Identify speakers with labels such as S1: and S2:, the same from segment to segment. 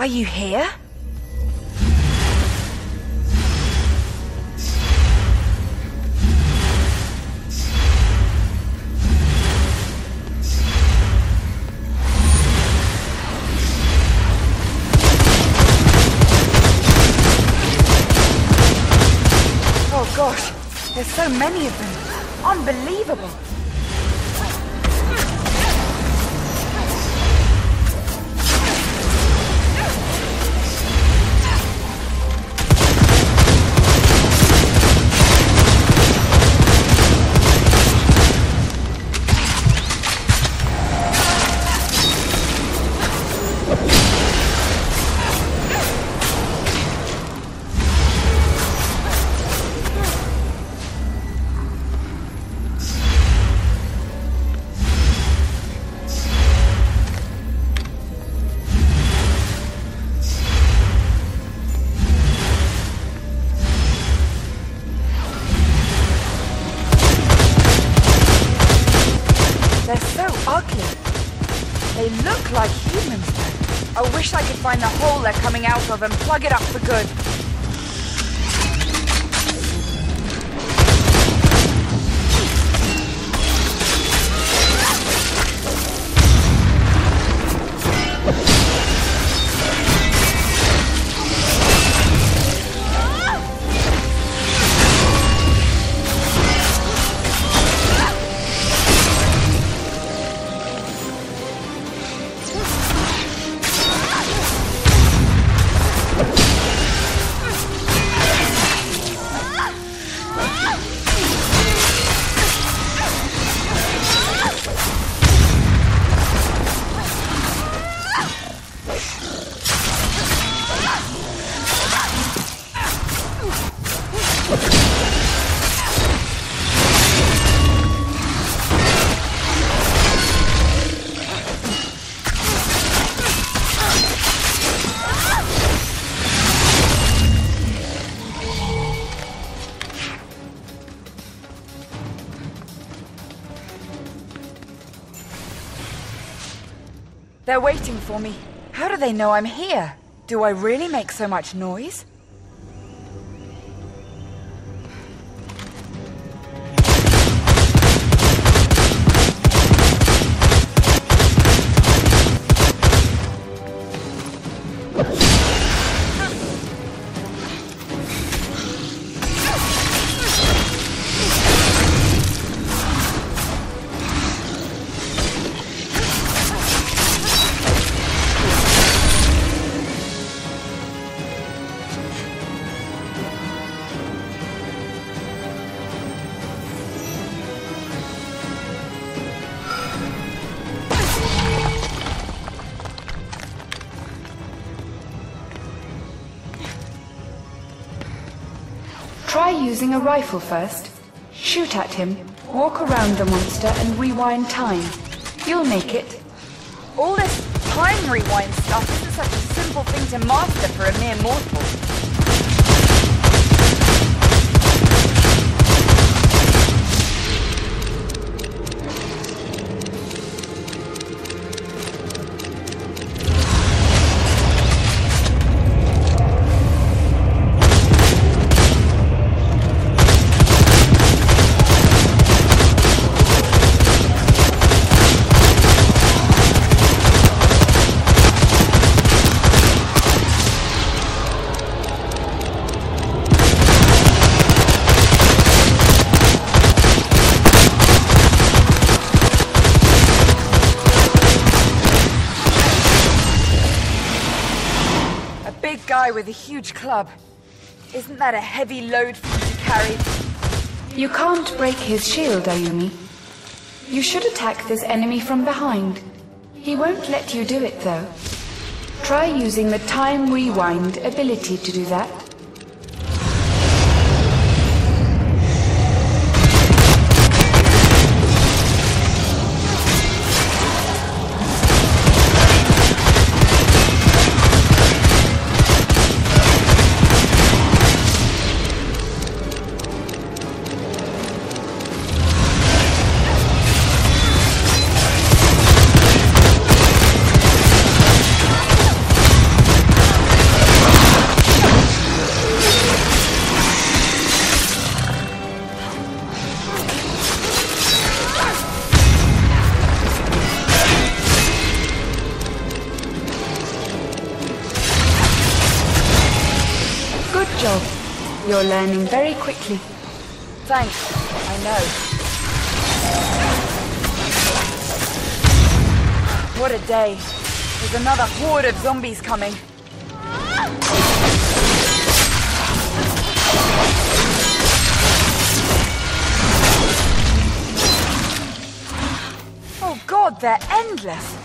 S1: Are you here? Oh gosh, there's so many of them. Unbelievable. Look like humans. I wish I could find the hole they're coming out of and plug it up for good. For me. How do they know I'm here? Do I really make so much noise?
S2: Using a rifle first. Shoot at him, walk around the monster and rewind time. You'll make it.
S1: All this time rewind stuff isn't such a simple thing to master for a mere mortal. Guy with a huge club. Isn't that a heavy load for you to carry?
S2: You can't break his shield, Ayumi. You should attack this enemy from behind. He won't let you do it, though. Try using the time rewind ability to do that.
S3: You're learning very quickly.
S1: Thanks. I know. What a day. There's another horde of zombies coming. Oh god, they're endless.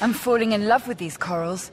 S1: I'm falling in love with these corals.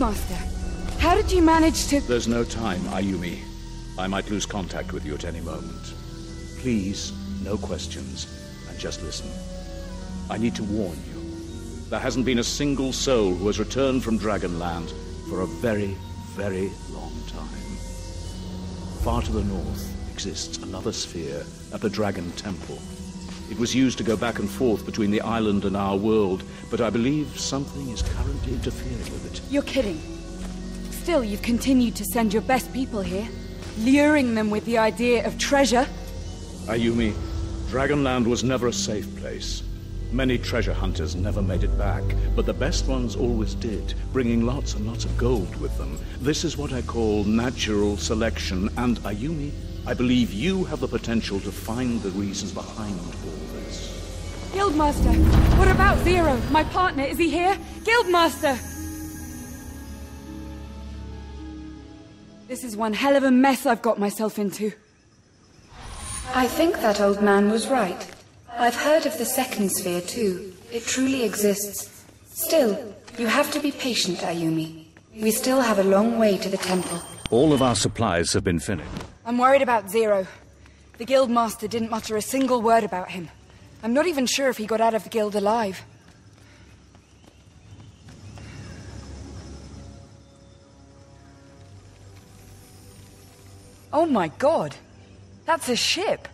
S3: Guildmaster, how did you manage to...
S4: There's no time, Ayumi. I might lose contact with you at any moment. Please, no questions, and just listen. I need to warn you. There hasn't been a single soul who has returned from Dragonland for a very, very long time. Far to the north exists another sphere at the Dragon Temple. It was used to go back and forth between the island and our world, but I believe something is currently interfering with it.
S3: You're kidding. Still, you've continued to send your best people here, luring them with the idea of treasure.
S4: Ah, Ayumi, Dragonland was never a safe place. Many treasure hunters never made it back, but the best ones always did, bringing lots and lots of gold with them. This is what I call natural selection, and ah, Ayumi, I believe you have the potential to find the reasons behind all this.
S3: Guildmaster, what about Zero? My partner, is he here? Guildmaster! This is one hell of a mess I've got myself into.
S2: I think that old man was right. I've heard of the second sphere too. It truly exists. Still, you have to be patient, Ayumi. We still have a long way to the temple.
S4: All of our supplies have been finished.
S3: I'm worried about Zero. The Guildmaster didn't mutter a single word about him. I'm not even sure if he got out of the guild alive.
S1: Oh my god! That's a ship!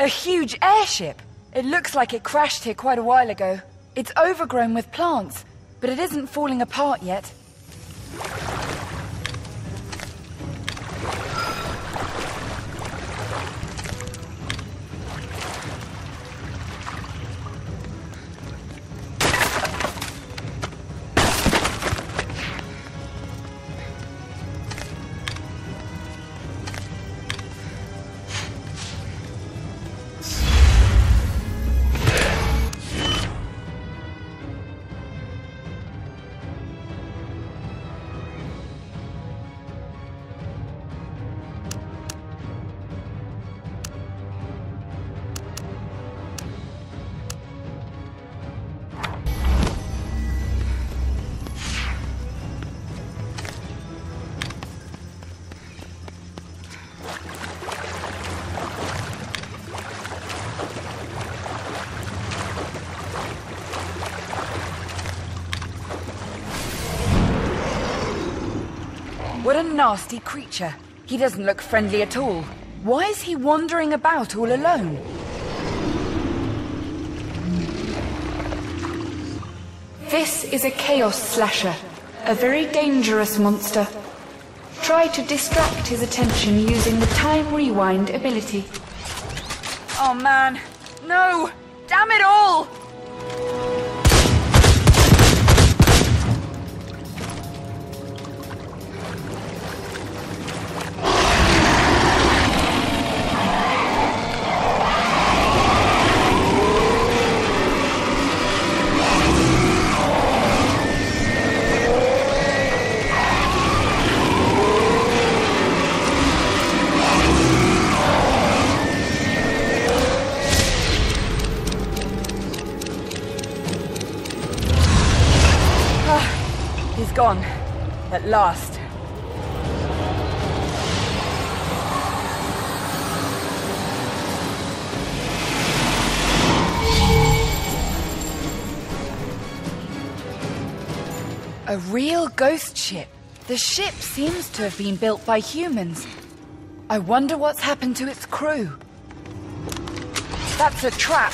S1: A huge airship! It looks like it crashed here quite a while ago. It's overgrown with plants, but it isn't falling apart yet. Nasty creature. He doesn't look friendly at all. Why is he wandering about all alone?
S3: This is a Chaos Slasher, a very dangerous monster. Try to distract his attention using the Time Rewind ability.
S1: Oh man, no! Damn it all! At last. A real ghost ship. The ship seems to have been built by humans. I wonder what's happened to its crew. That's a trap.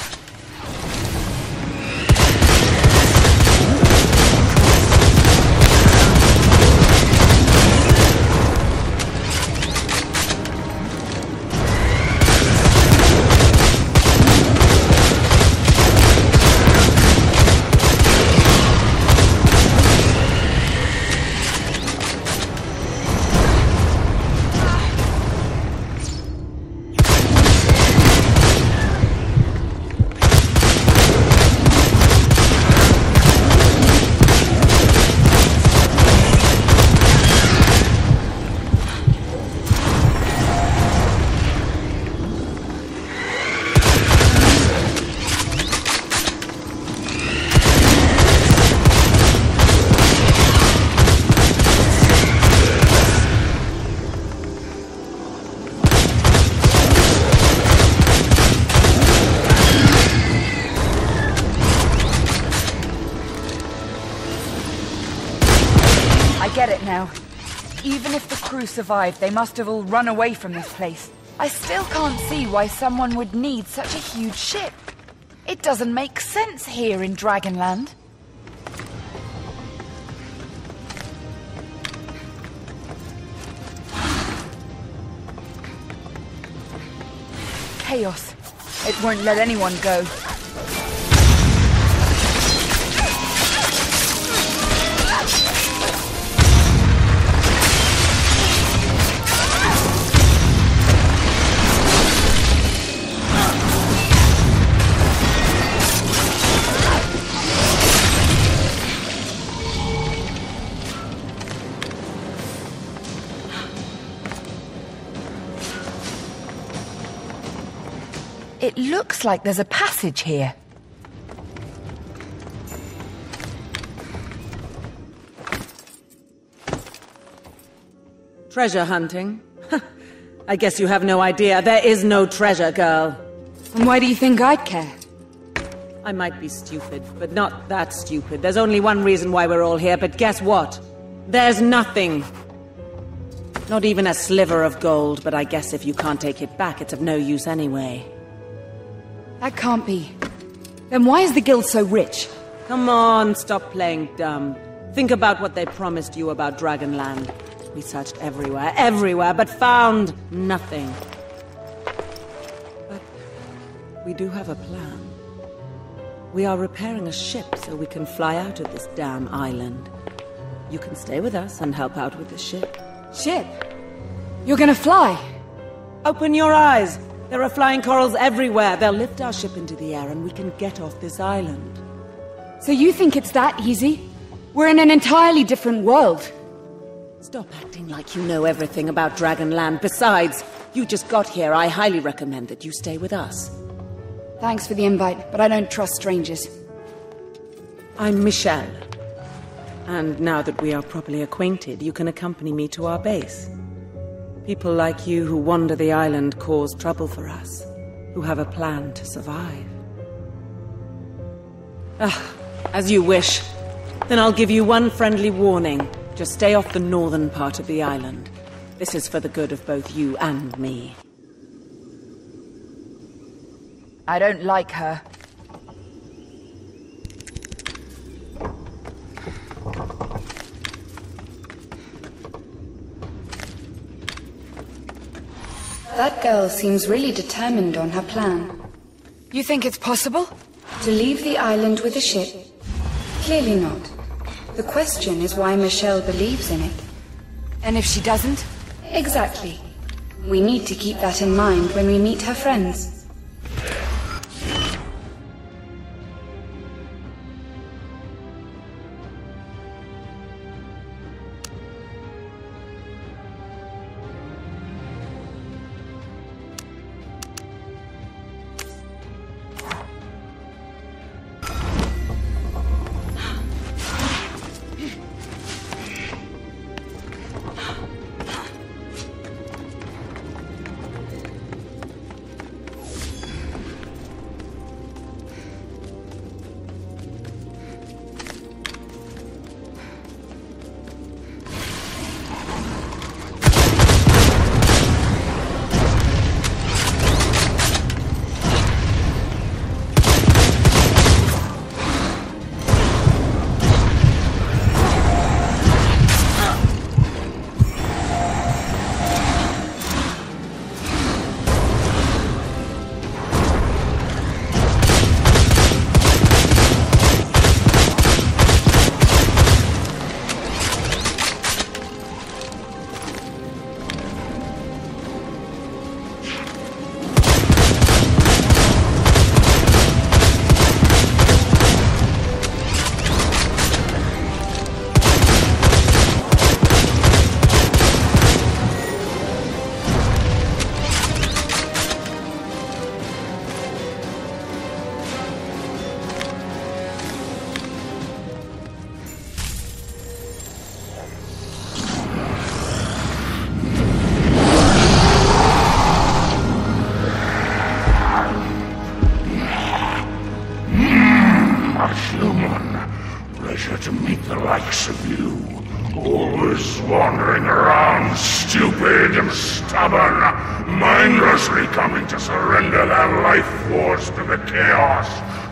S1: Survived, they must have all run away from this place. I still can't see why someone would need such a huge ship. It doesn't make sense here in Dragonland. Chaos. It won't let anyone go. It looks like there's a passage here.
S5: Treasure hunting? I guess you have no idea. There is no treasure, girl.
S3: And why do you think I'd care?
S5: I might be stupid, but not that stupid. There's only one reason why we're all here, but guess what? There's nothing. Not even a sliver of gold, but I guess if you can't take it back, it's of no use anyway.
S1: That can't be. Then why is the guild so rich?
S5: Come on, stop playing dumb. Think about what they promised you about Dragonland. We searched everywhere, everywhere, but found nothing. But we do have a plan. We are repairing a ship so we can fly out of this damn island. You can stay with us and help out with the ship.
S1: Ship? You're gonna fly?
S5: Open your eyes! There are flying corals everywhere. They'll lift our ship into the air and we can get off this island.
S1: So you think it's that easy? We're in an entirely different world.
S5: Stop acting like you know everything about Dragonland. Besides, you just got here. I highly recommend that you stay with us.
S1: Thanks for the invite, but I don't trust strangers.
S5: I'm Michelle. And now that we are properly acquainted, you can accompany me to our base. People like you who wander the island cause trouble for us, who have a plan to survive. Ah, as you wish. Then I'll give you one friendly warning. Just stay off the northern part of the island. This is for the good of both you and me.
S1: I don't like her.
S2: That girl seems really determined on her plan.
S1: You think it's possible?
S2: To leave the island with a ship? Clearly not. The question is why Michelle believes in it.
S1: And if she doesn't?
S2: Exactly. We need to keep that in mind when we meet her friends.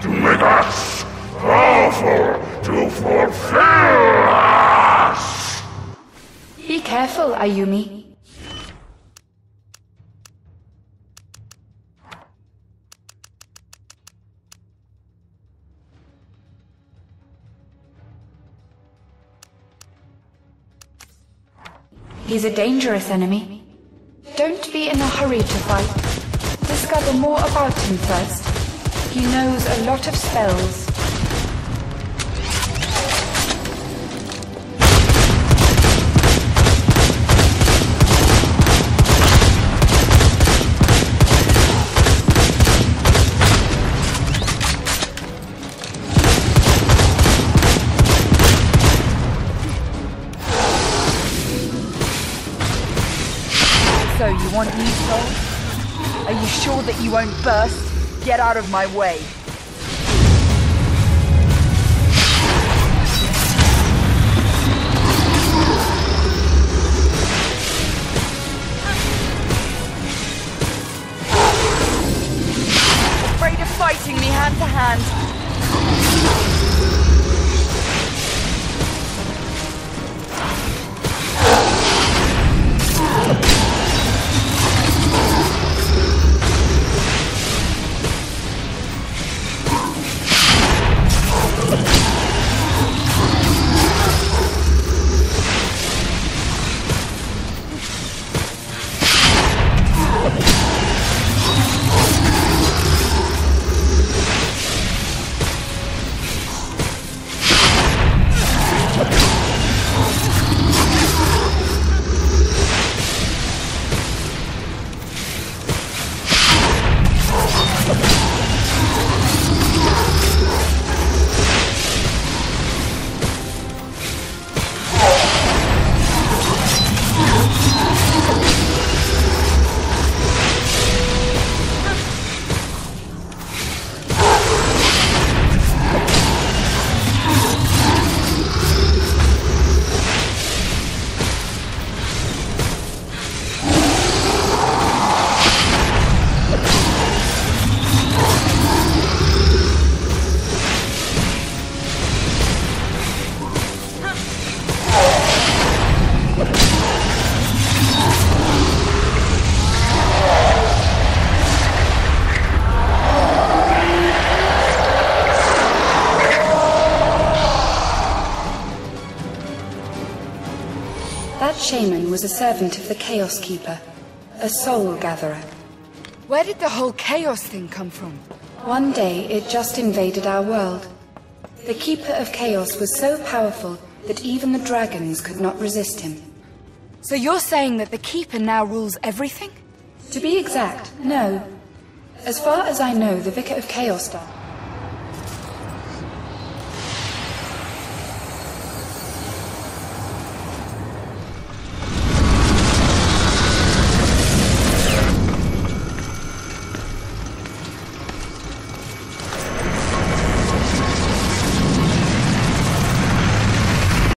S6: To make us powerful, to fulfill us!
S2: Be careful, Ayumi. He's a dangerous enemy. Don't be in a hurry to fight. Discover more about him first. He knows a lot of spells.
S1: So you want new souls? Are you sure that you won't burst? Get out of my way. Afraid of fighting me hand to hand.
S2: That shaman was a servant of the Chaos Keeper, a soul gatherer.
S1: Where did the whole chaos thing come from?
S2: One day it just invaded our world. The Keeper of Chaos was so powerful that even the dragons could not resist him.
S1: So you're saying that the Keeper now rules everything?
S2: To be exact, no. As far as I know, the Vicar of Chaos does.